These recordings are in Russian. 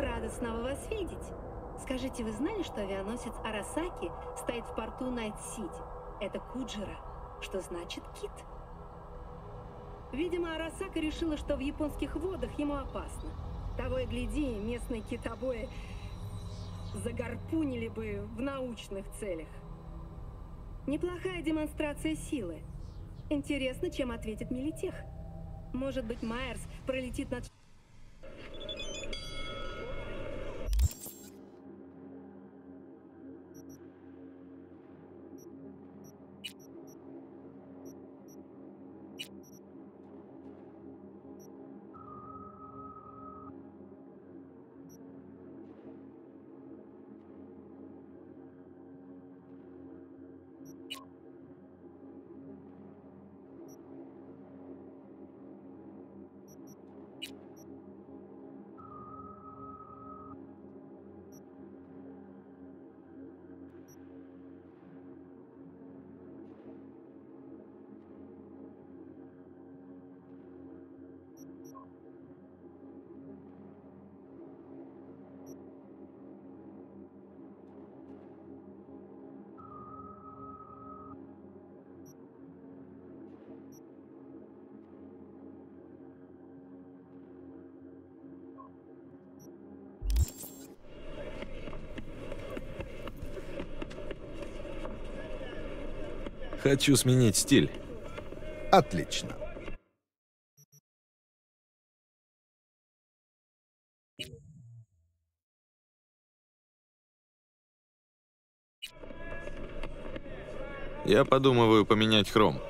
Рада снова вас видеть. Скажите, вы знали, что авианосец Арасаки стоит в порту Найт-Сити? Это Куджира, что значит кит. Видимо, Арасака решила, что в японских водах ему опасно. Того и гляди, местные китобои загарпунили бы в научных целях. Неплохая демонстрация силы. Интересно, чем ответит Милитех. Может быть, Майерс пролетит над... Хочу сменить стиль. Отлично. Я подумываю поменять хром.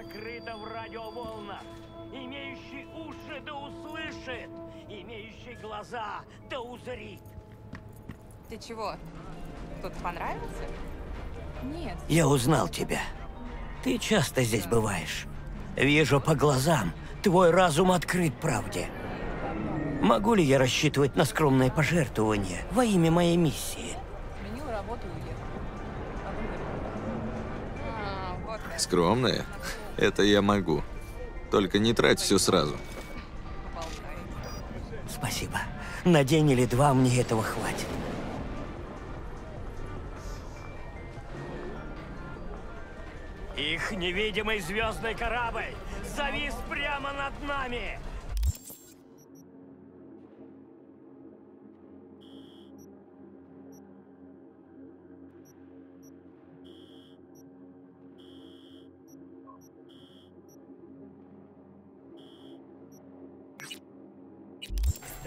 Закрыто в радиоволнах. Имеющий уши да услышит, имеющий глаза да узрит. Ты чего? Тут понравился? Нет. Я узнал тебя. Ты часто здесь бываешь. Вижу по глазам, твой разум открыт правде. Могу ли я рассчитывать на скромное пожертвование во имя моей миссии? Сменил работу и уехал. А вы? Скромные? Это я могу. Только не трать все сразу. Спасибо. На день или два мне этого хватит. Их невидимый звездный корабль завис прямо над нами!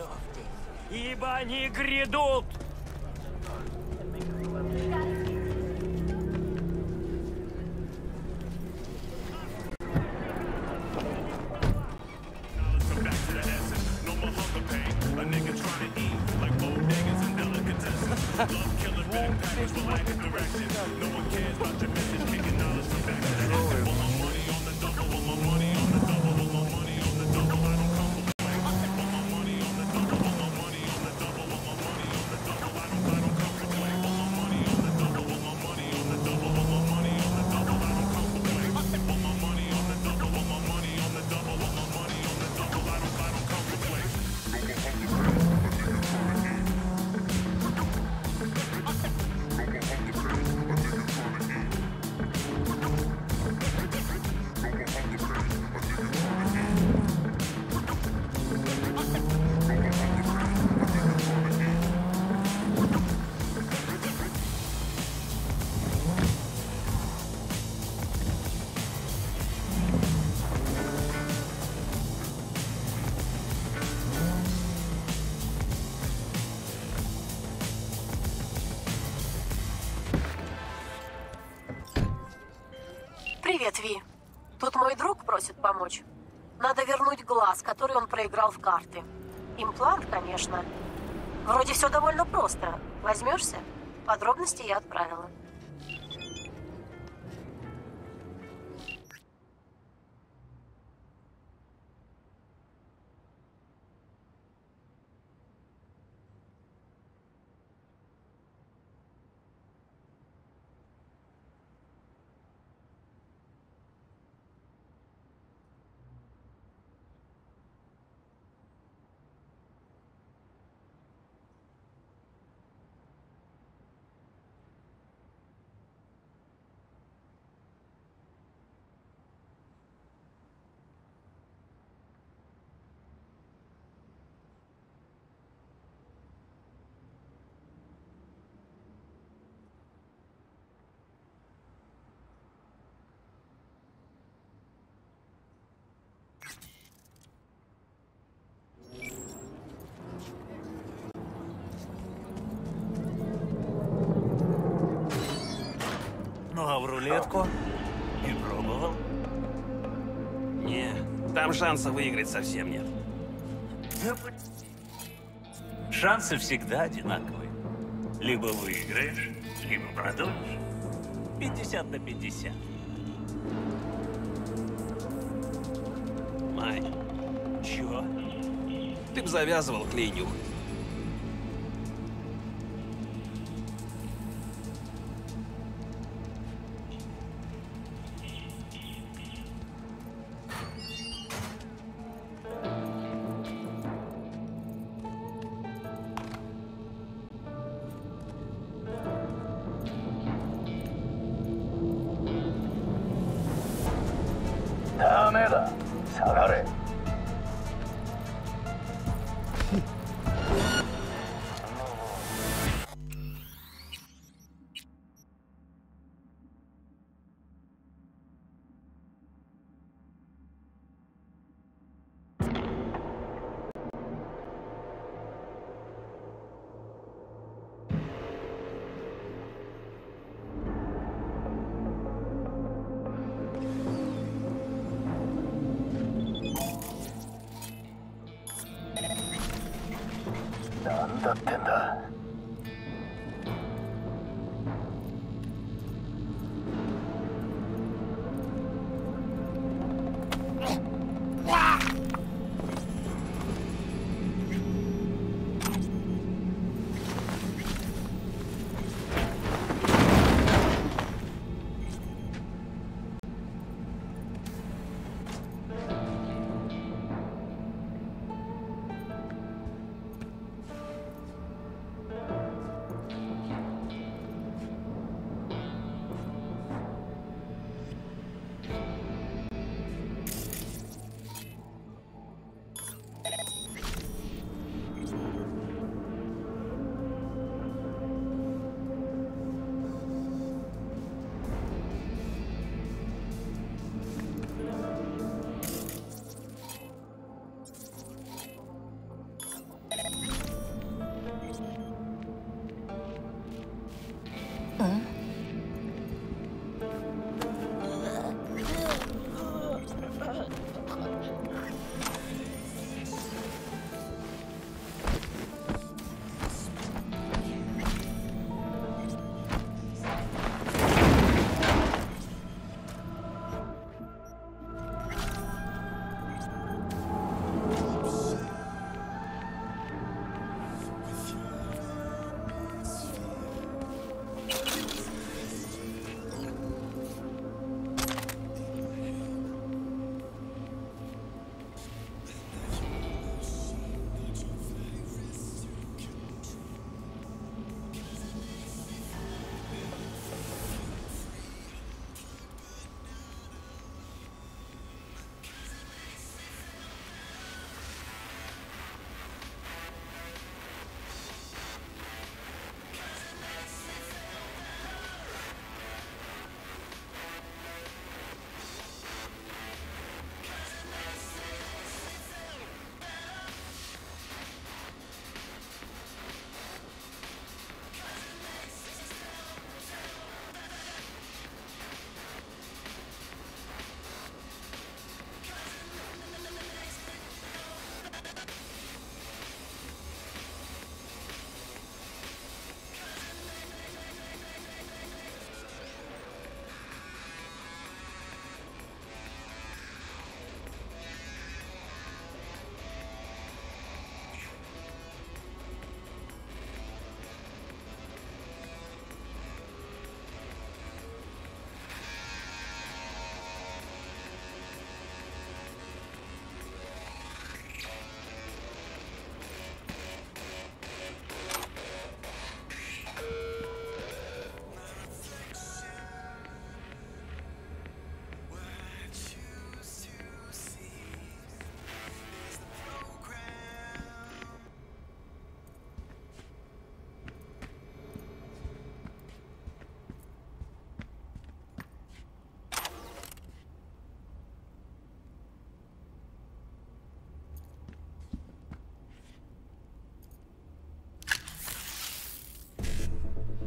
Готовьтесь, ибо они грядут! Он проиграл в карты. Имплант, конечно. Вроде все довольно просто. Возьмешься? Подробности я отправила. Ну а в рулетку? Не пробовал? Не, там шанса выиграть совсем нет. Шансы всегда одинаковые. Либо выиграешь, либо продолжишь. 50 на 50. Май, чё? Ты б завязывал клейню.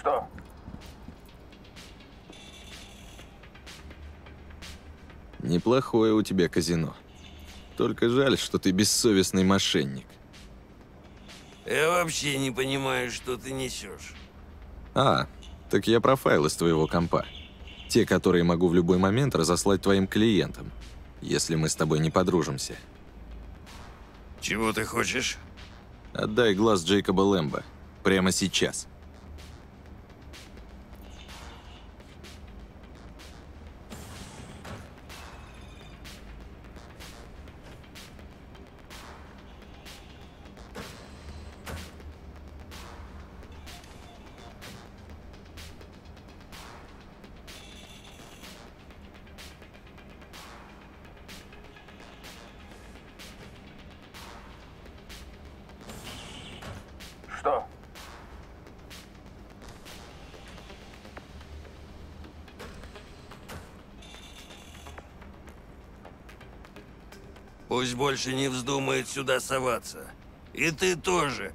Что? Неплохое у тебя казино. Только жаль, что ты бессовестный мошенник. Я вообще не понимаю, что ты несешь. А, так я про файлы с твоего компа. Те, которые могу в любой момент разослать твоим клиентам, если мы с тобой не подружимся. Чего ты хочешь? Отдай глаз Джейкоба Лэмбо. Прямо сейчас. Больше не вздумает сюда соваться. И ты тоже.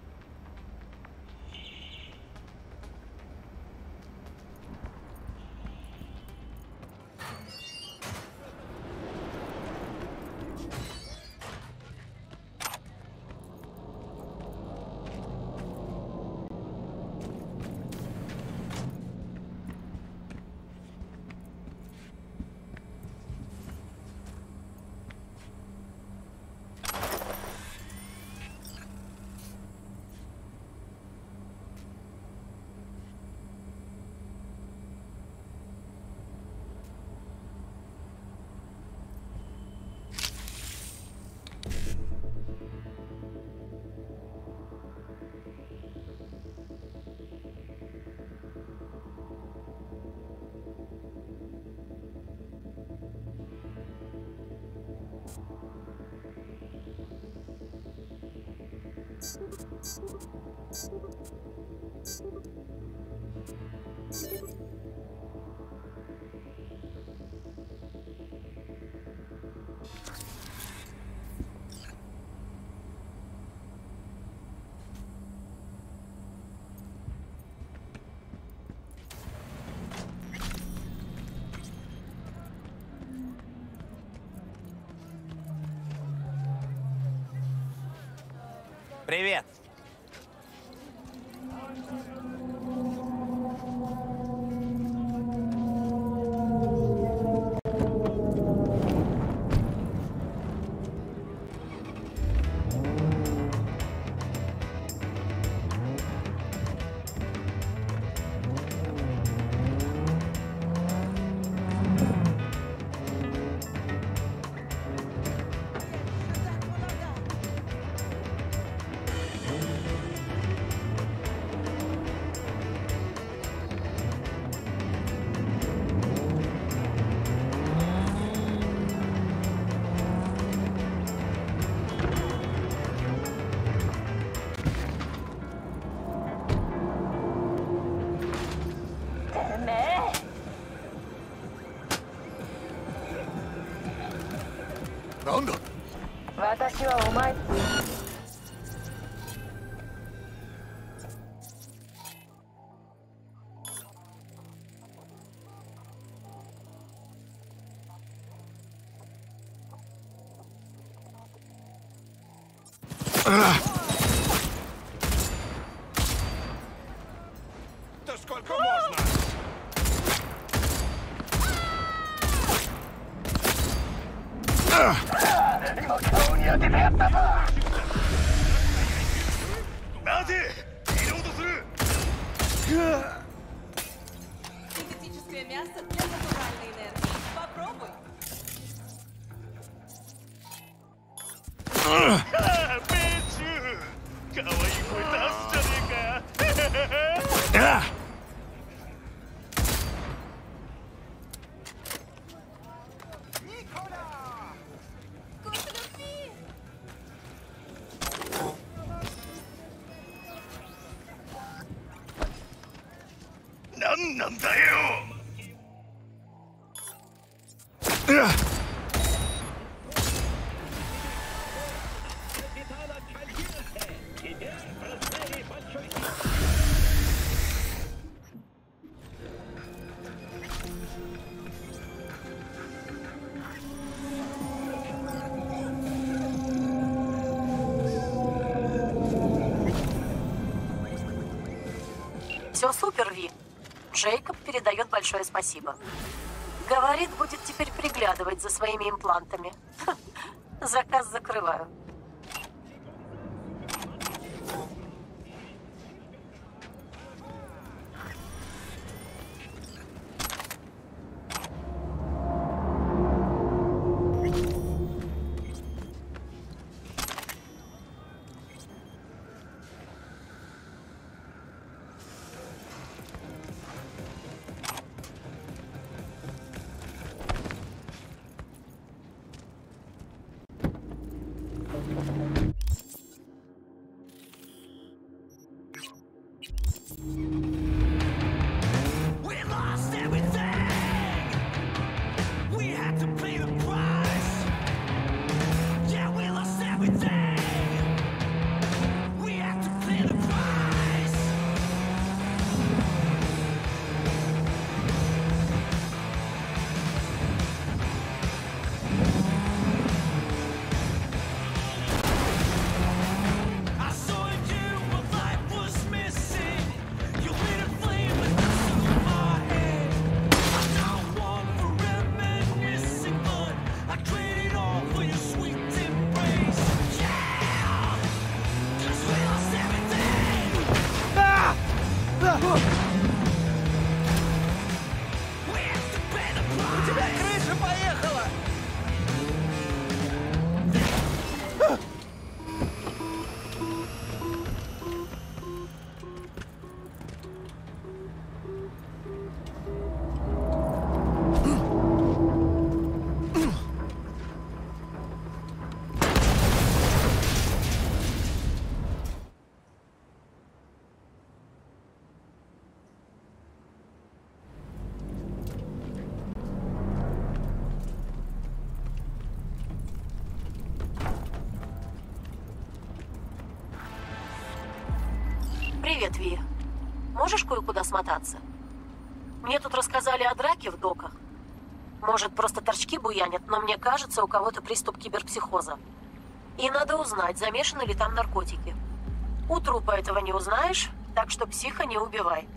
Привет. Thank you. Wait, большое спасибо. Говорит, будет теперь приглядывать за своими имплантами. Можешь кое-куда смотаться? Мне тут рассказали о драке в доках. Может, просто торчки буянят, но мне кажется, у кого-то приступ киберпсихоза. И надо узнать, замешаны ли там наркотики. У трупа этого не узнаешь, так что психа не убивай.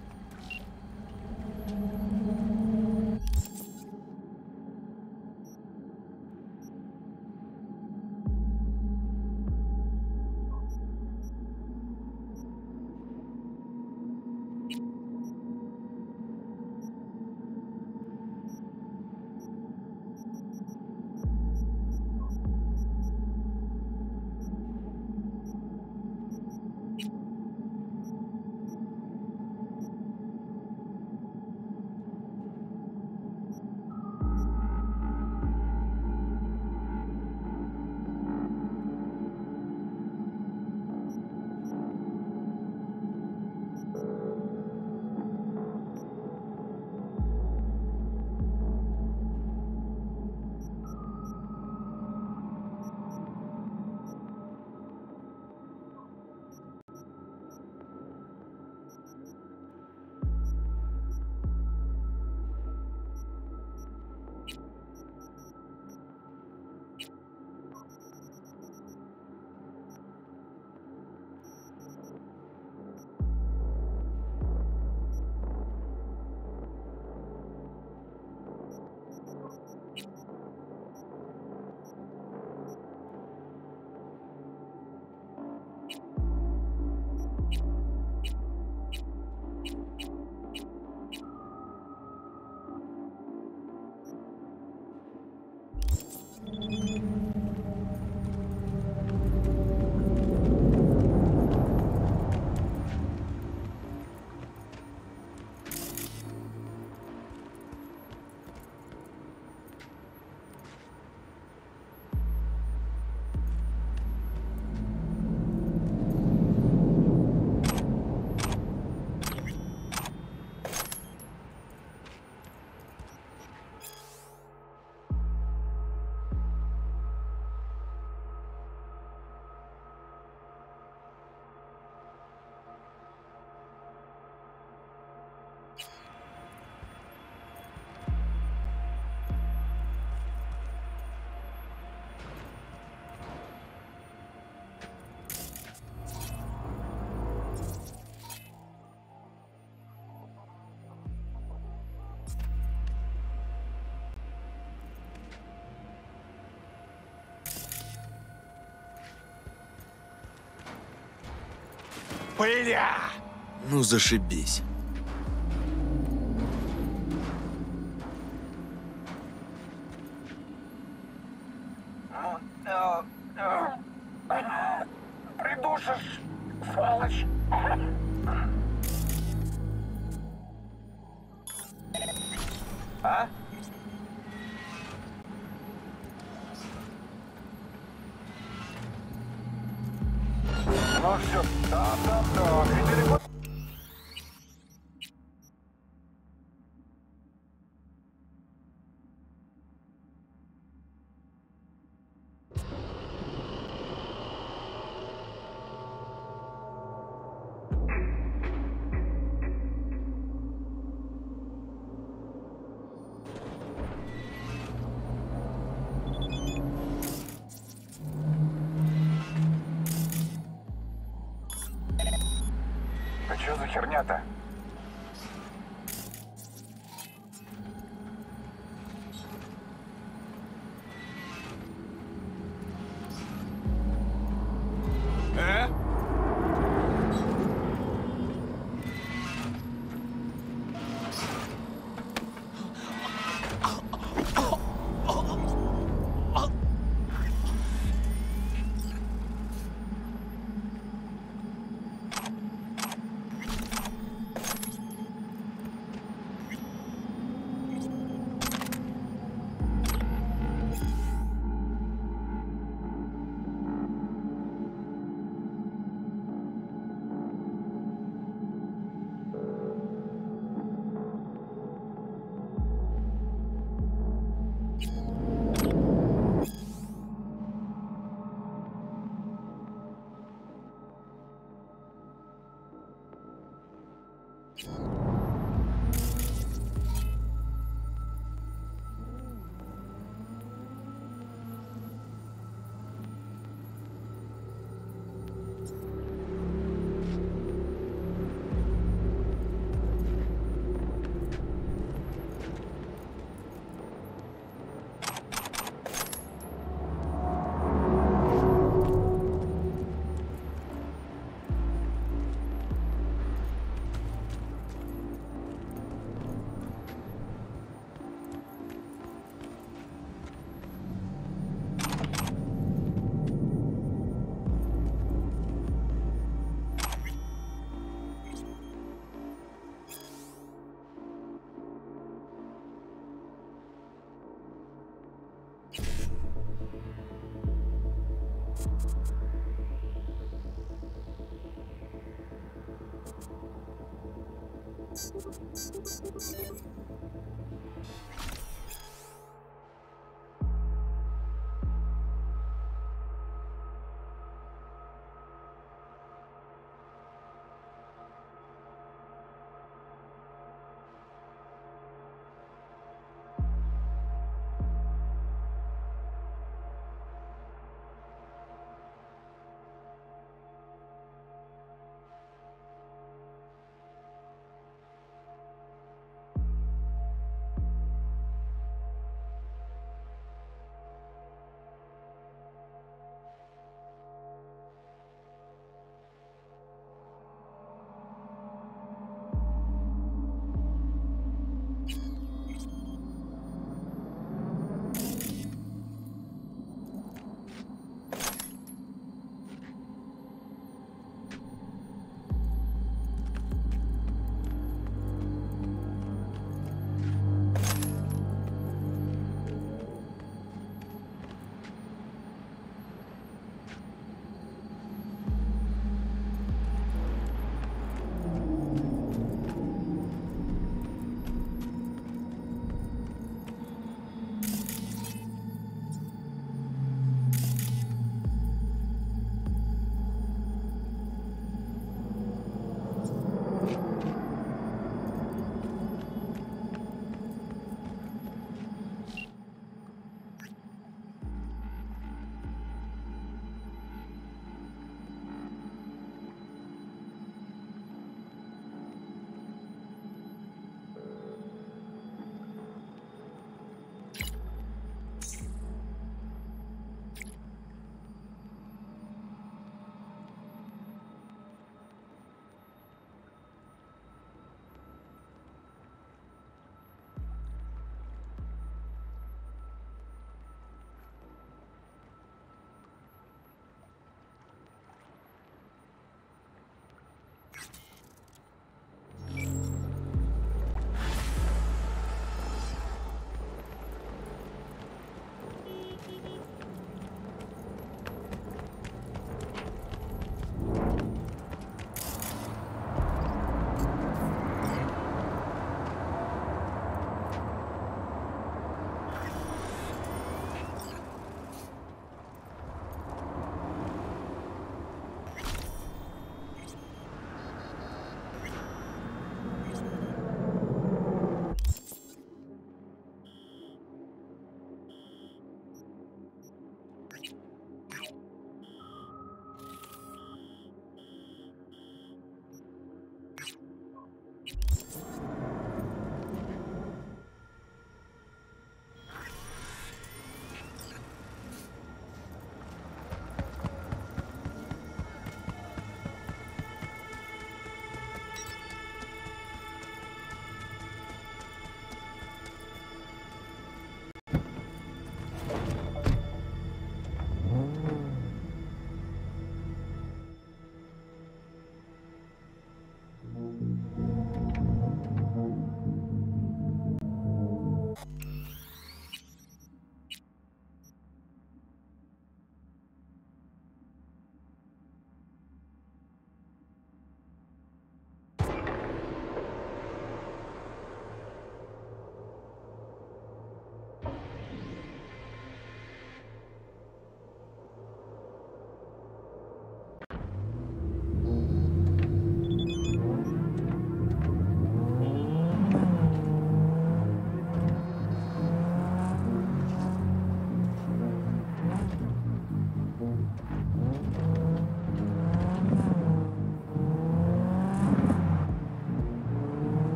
Бля! Ну зашибись.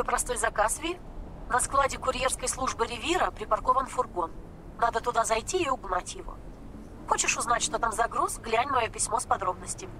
Тебе простой заказ, Ви. На складе курьерской службы Ревира припаркован фургон. Надо туда зайти и угнать его. Хочешь узнать, что там за груз? Глянь мое письмо с подробностями.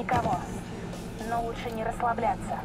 Никого. Но лучше не расслабляться.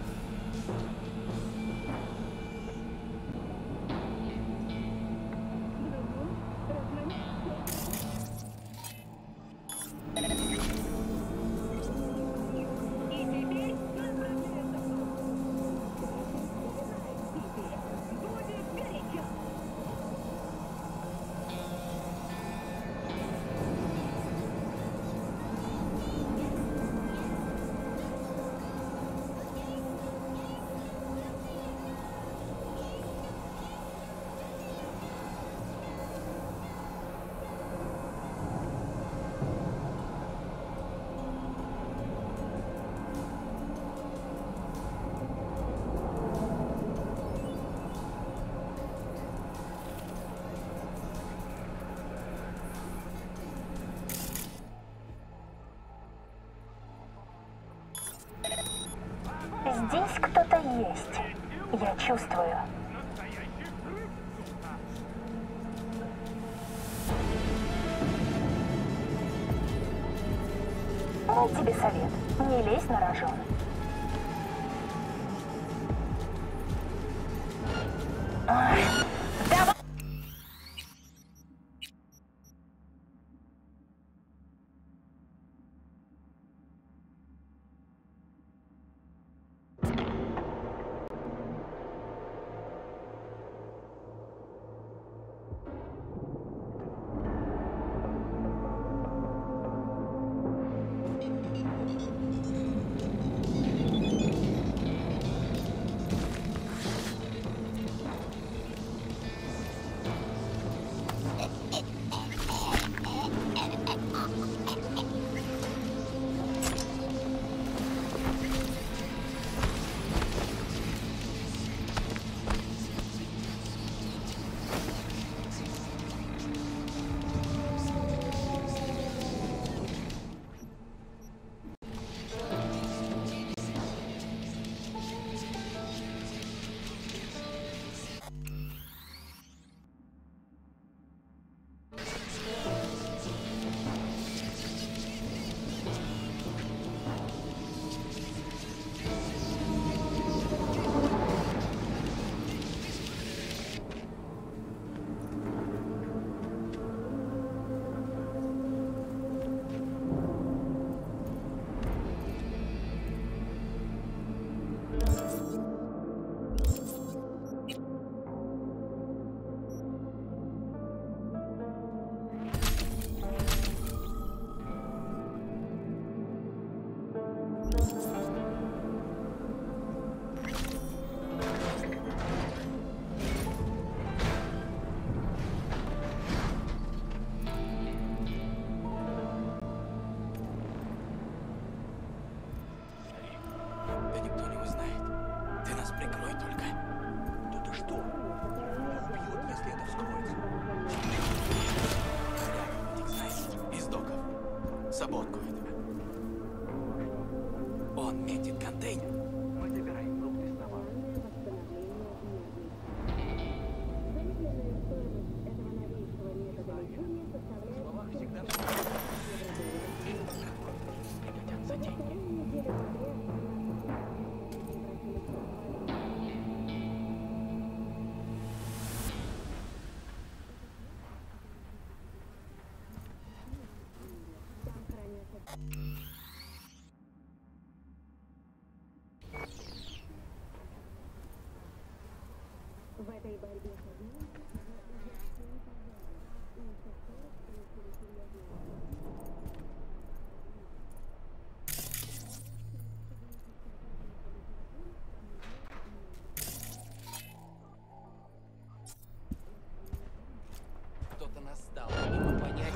Кто-то нас сдал. Не понять.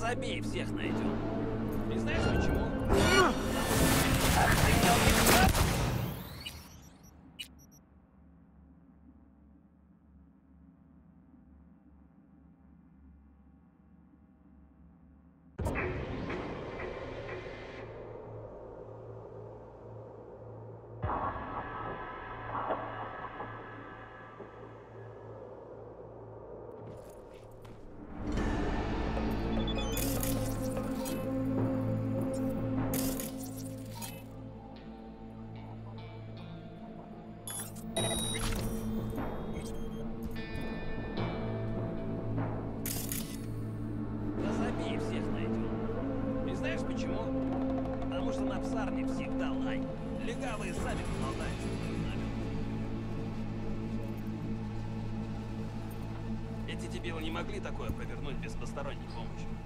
Забей, всех найдем. Почему? Потому что на псарне всегда лай. Легавые сами поболтаются. эти дебилы не могли такое провернуть без посторонней помощи.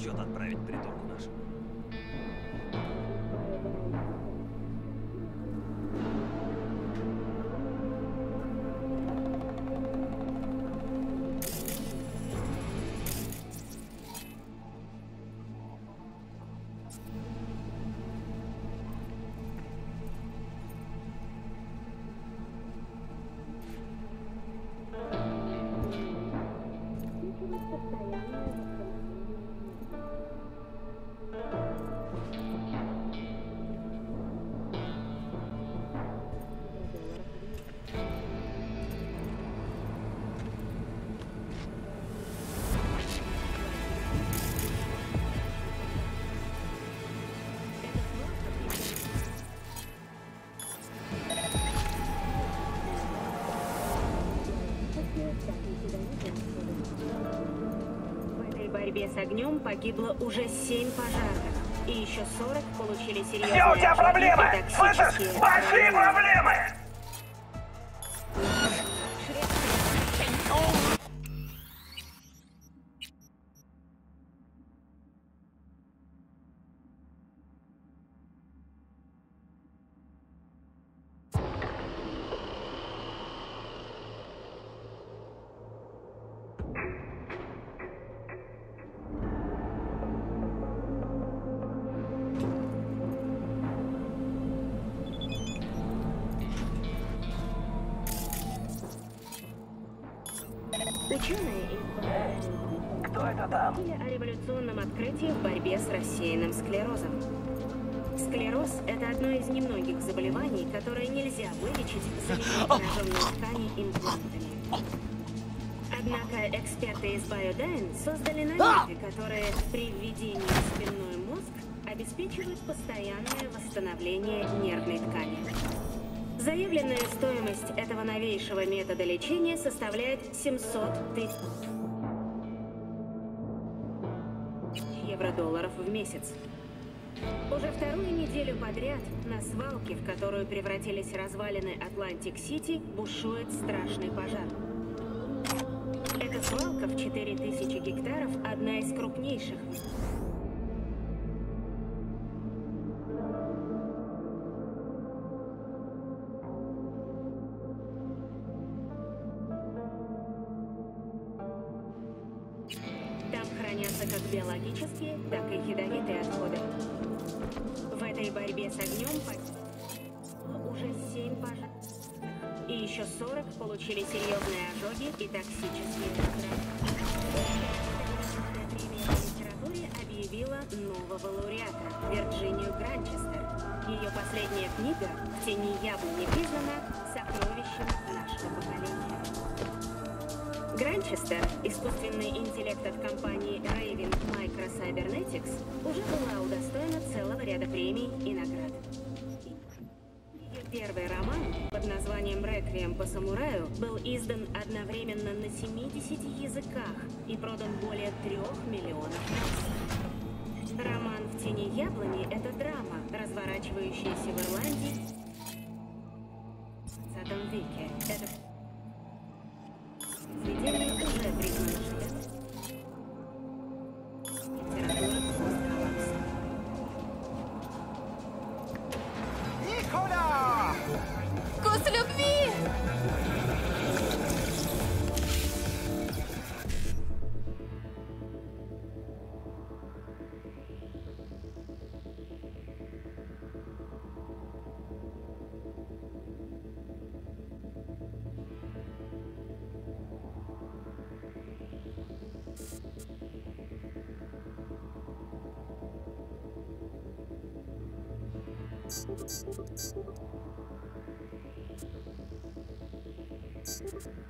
Отчет отправить придурку нашему. В этой борьбе с огнем погибло уже 7 пожарных. И еще 40 получили серьезные Где у тебя проблемы? Слышишь? Большие проблемы! Из Biodyne создали новинки, которые при введении в спинной мозг обеспечивают постоянное восстановление нервной ткани. Заявленная стоимость этого новейшего метода лечения составляет 700 тысяч евро-долларов в месяц. Уже вторую неделю подряд на свалке, в которую превратились развалины Атлантик-Сити, бушует страшный пожар. Свалка в 4000 гектаров – одна из крупнейших. Нового лауреата Вирджинию Гранчестер. Ее последняя книга «В тени яблони» признана сокровищем нашего поколения. Гранчестер, искусственный интеллект от компании Raven Micro Cybernetics, уже была удостоена целого ряда премий и наград. Ее первый роман под названием «Реквием по самураю» был издан одновременно на 70 языках и продан более трех миллионов раз. Роман «В тени яблони» — это драма, разворачивающаяся в Ирландии в 20 веке. Это Thank you.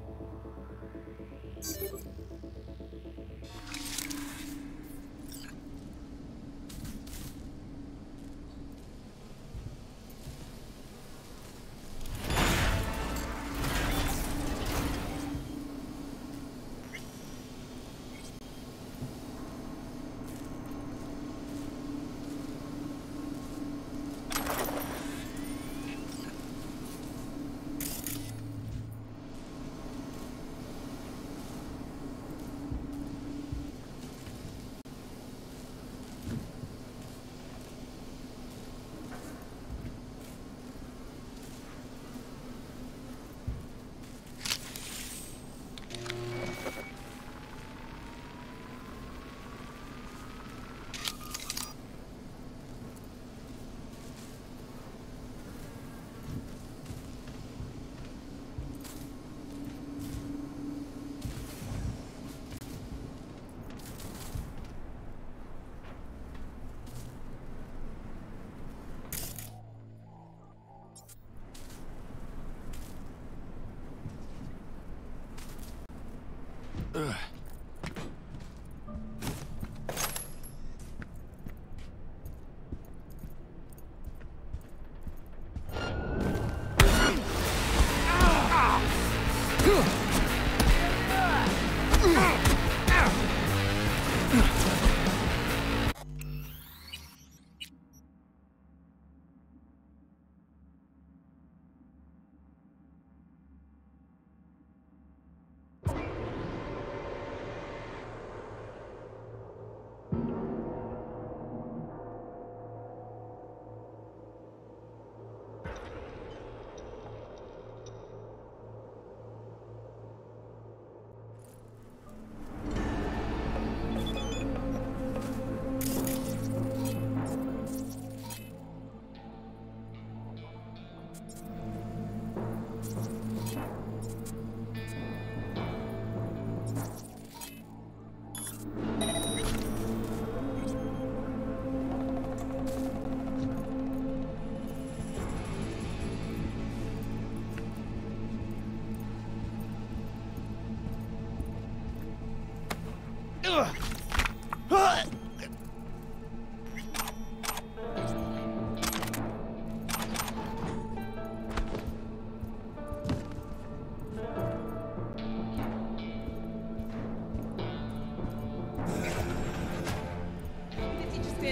Ugh.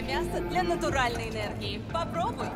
Мясо для натуральной энергии. Попробуй.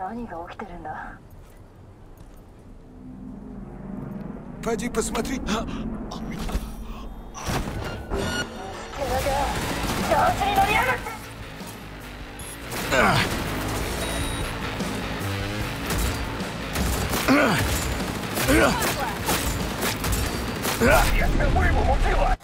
何が起きてるんだ Пойди посмотри. 手がけ調子に乗りやがって Я тебя вырву, мудила! Что?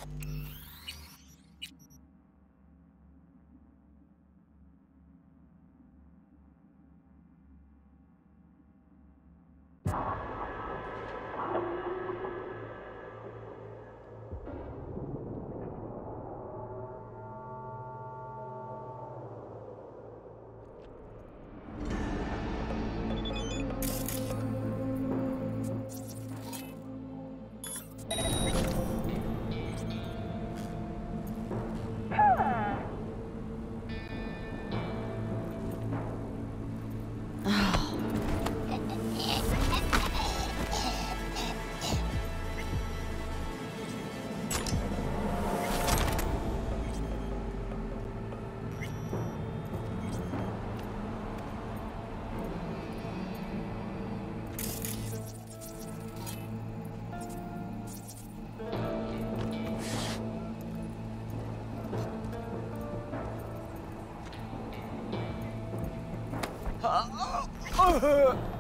Ha ha ha!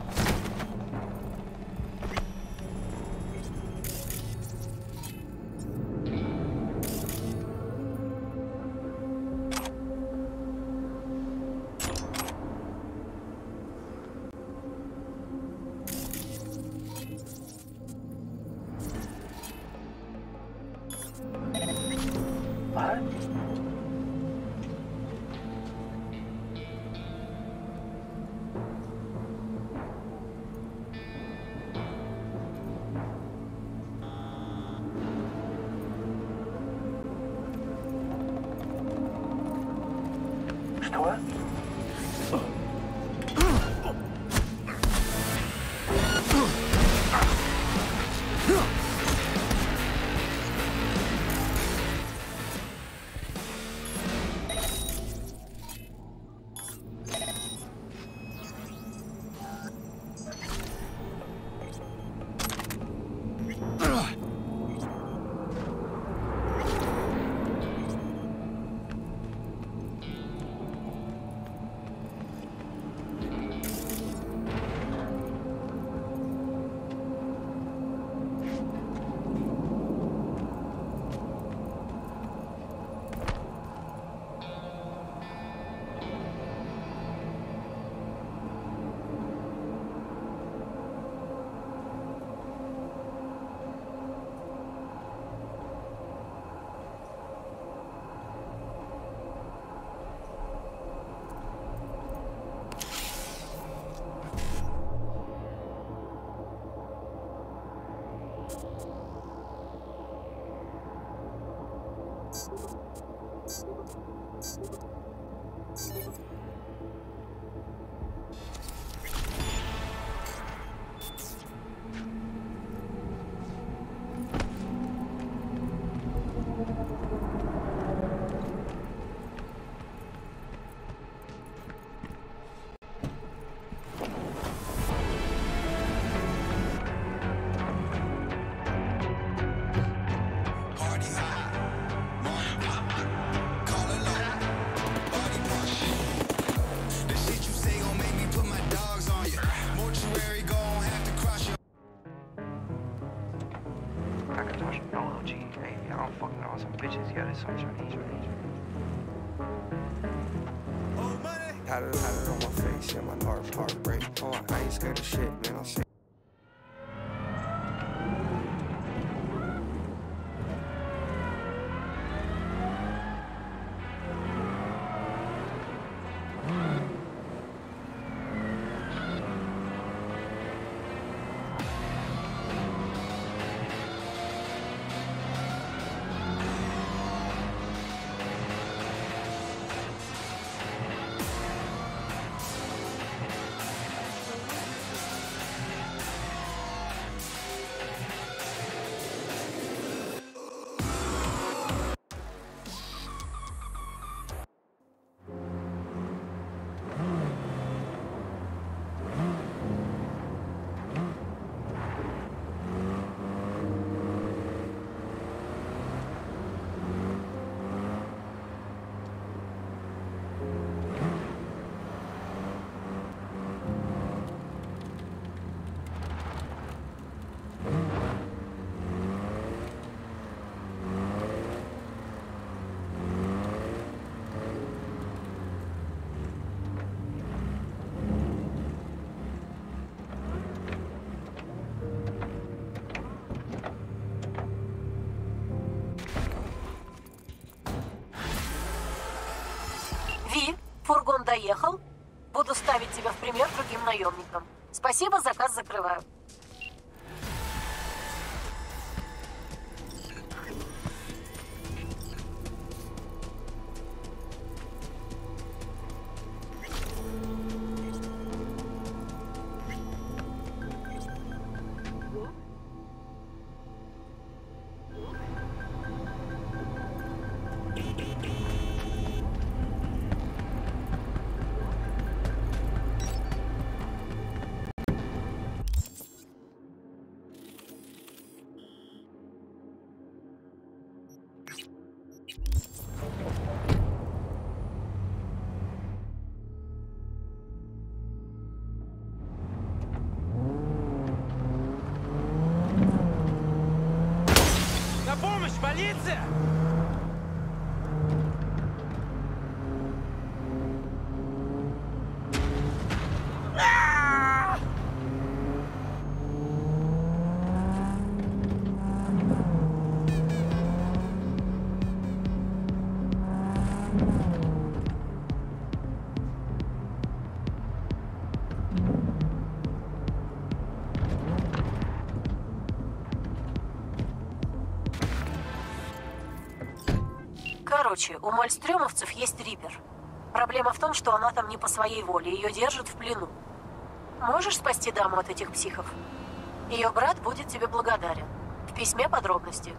bitches got it sunshine. Enjoy, enjoy. Tatted, tatted on my face and my heart, heartbreak. Oh, I ain't scared of shit, man. Спасибо, заказ закрываю. Короче, у мальстрёмовцев есть Рипер. Проблема в том, что она там не по своей воле, ее держат в плену. Можешь спасти даму от этих психов? Ее брат будет тебе благодарен. В письме подробности.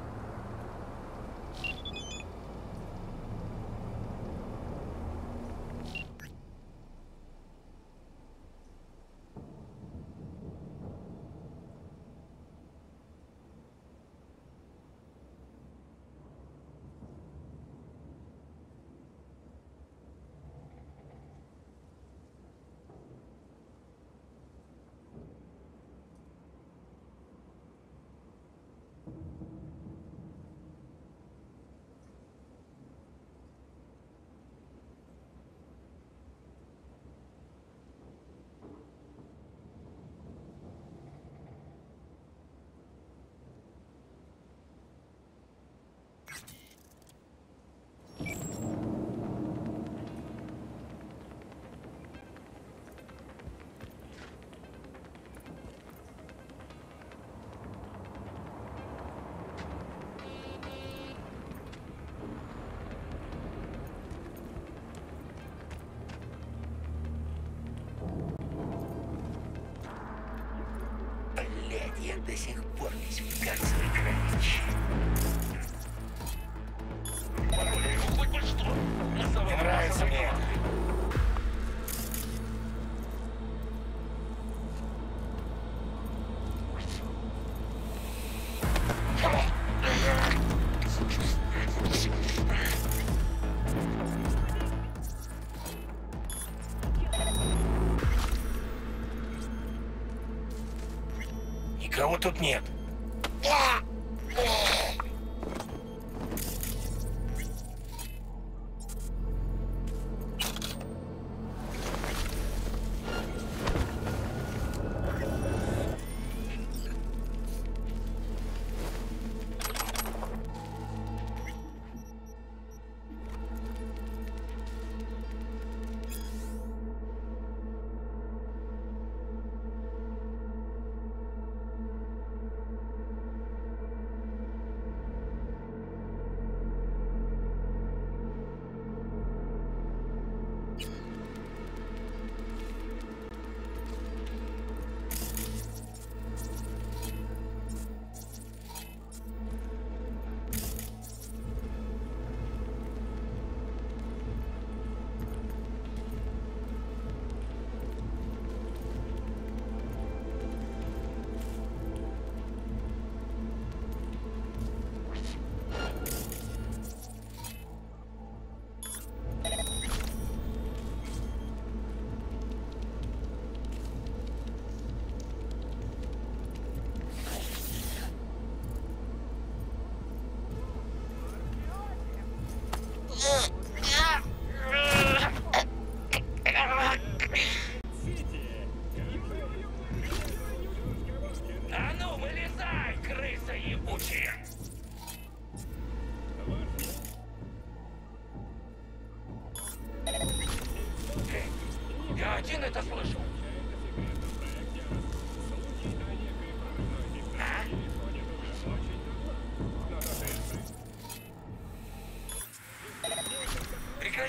Никого тут нет.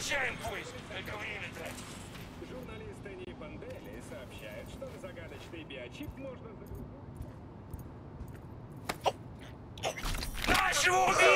Прекращаем поиск, только время тратить. Журналисты Ниппандели сообщают, что загадочный биочип можно Нашего убили!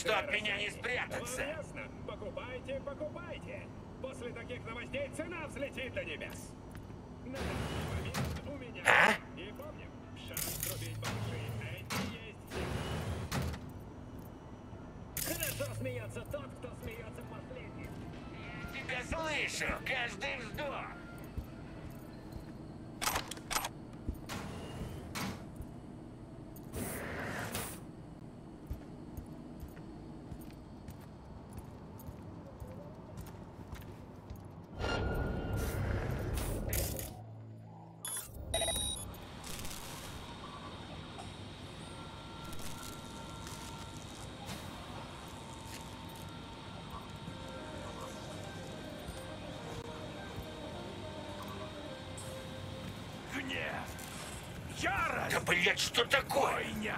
Что от меня не спрятаться. Ясно? Покупайте, покупайте. После таких новостей цена взлетит до небес. На данный момент у меня... А? И помним, шанс рубить большие эти есть. Что смеется тот, кто смеется последним? Тебя слышу, каждый вздох. Гнев. Ярость. Да, блядь, что такое? Бойня.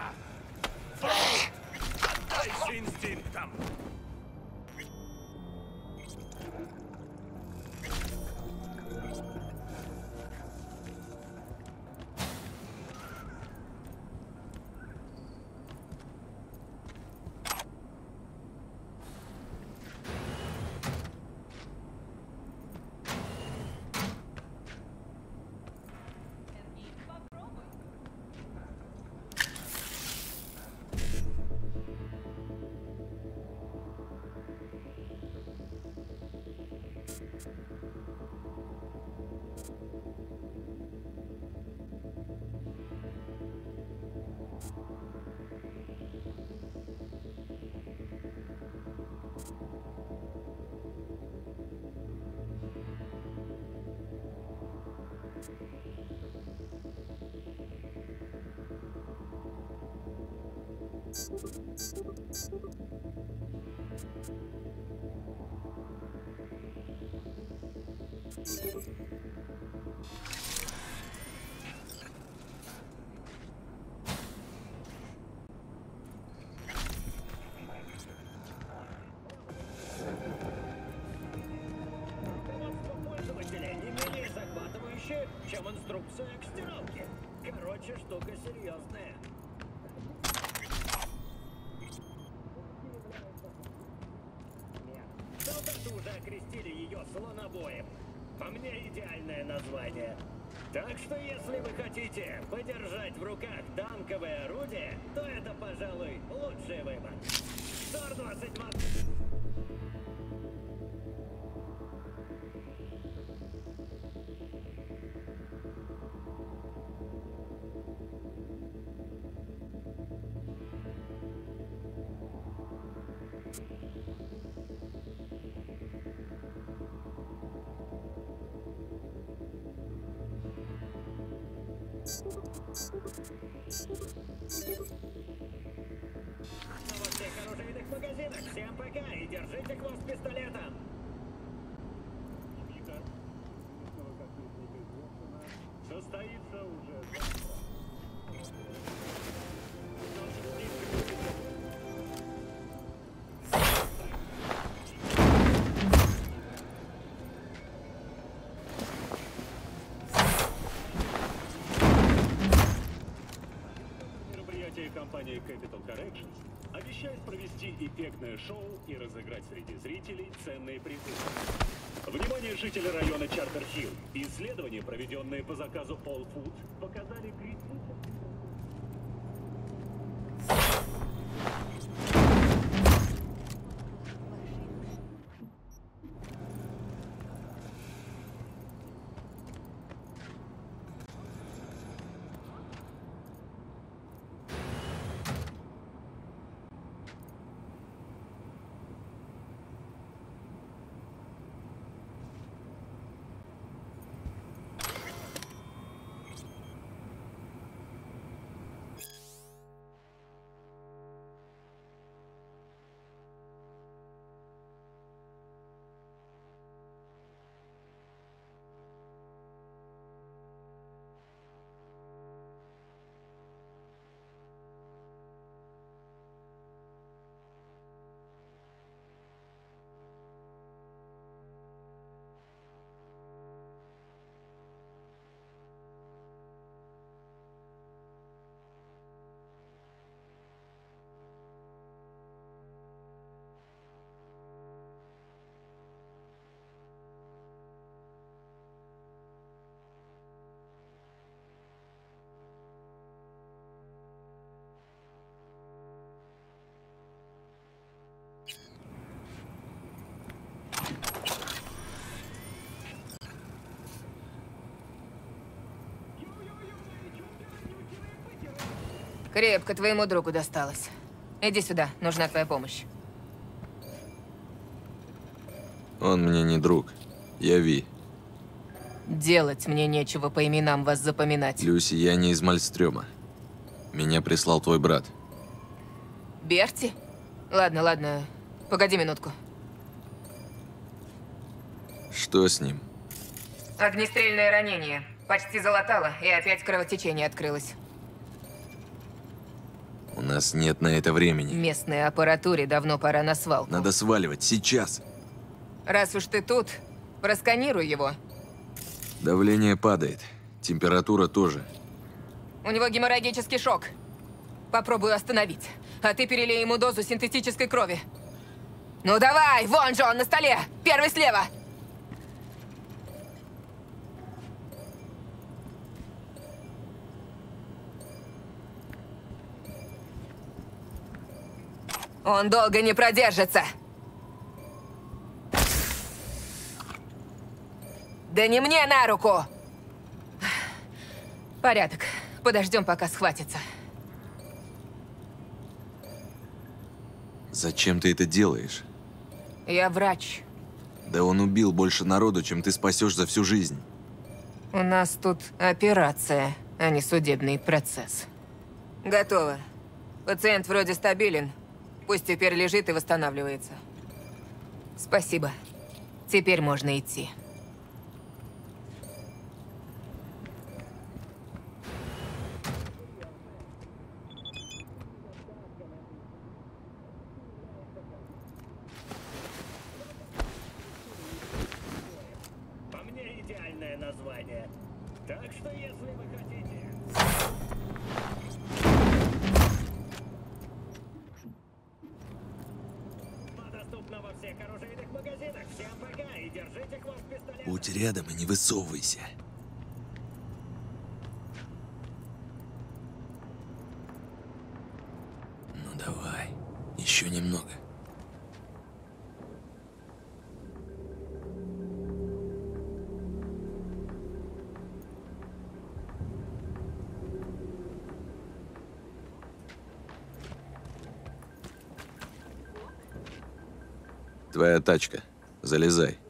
Отдайся во всех оружейных магазинах. Всем пока и держите хвост пистолетом. Обещает провести эффектное шоу и разыграть среди зрителей ценные призы. Внимание жители района Чартер-Хилл! Исследования, проведенные по заказу All Food, показали критически... Крепко твоему другу досталось. Иди сюда, нужна твоя помощь. Он мне не друг. Я Ви. Делать мне нечего по именам вас запоминать. Люси, я не из Мальстрёма. Меня прислал твой брат. Берти? Ладно, ладно. Погоди минутку. Что с ним? Огнестрельное ранение. Почти залатало, и опять кровотечение открылось. Нас нет на это времени. Местной аппаратуре давно пора на свалку. Надо сваливать сейчас. Раз уж ты тут, просканируй его. Давление падает. Температура тоже. У него геморрагический шок. Попробую остановить. А ты перелей ему дозу синтетической крови. Ну давай, вон же он на столе! Первый слева! Он долго не продержится. Да не мне на руку! Порядок. Подождем, пока схватится. Зачем ты это делаешь? Я врач. Да он убил больше народу, чем ты спасешь за всю жизнь. У нас тут операция, а не судебный процесс. Готово. Пациент вроде стабилен. Пусть теперь лежит и восстанавливается. Спасибо. Теперь можно идти. По мне идеальное название. Так что если вы хотите... Доступно во всех оружейных магазинах. Всем пока и держите хвост пистолета. Будь рядом и не высовывайся. Ну давай, еще немного. Твоя тачка. Залезай.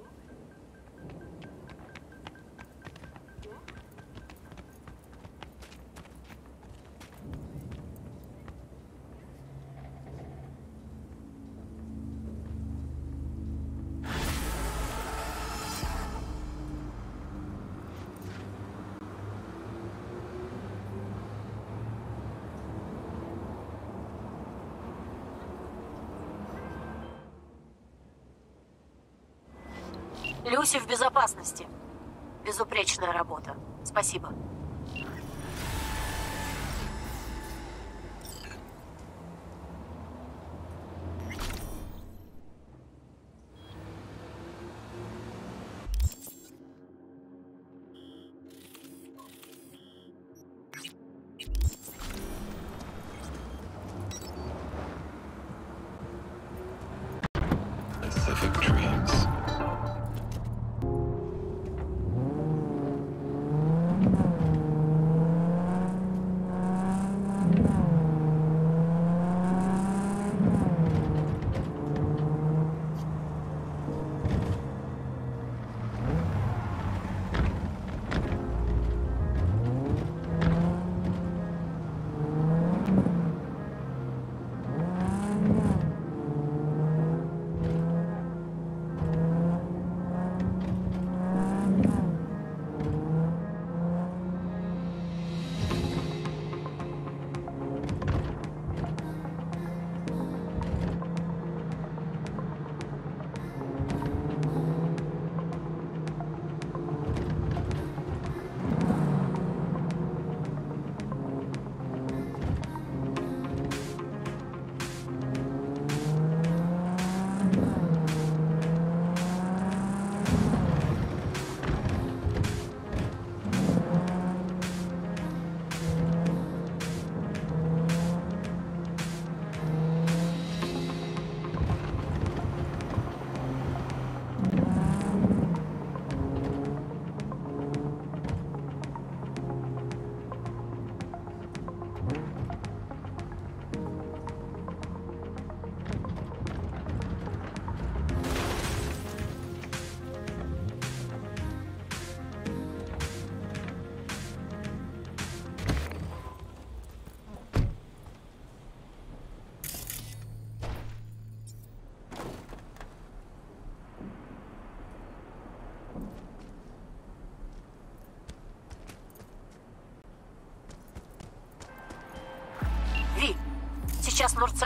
Люси в безопасности. Безупречная работа. Спасибо.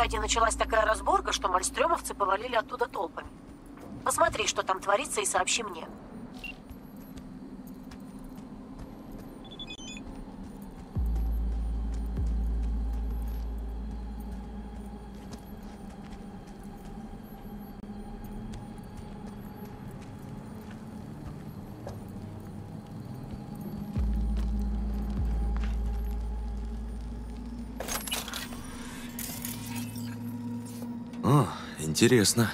Нордсайде началась такая разборка, что мальстрёмовцы повалили оттуда толпами. Посмотри, что там творится, и сообщи мне. Интересно.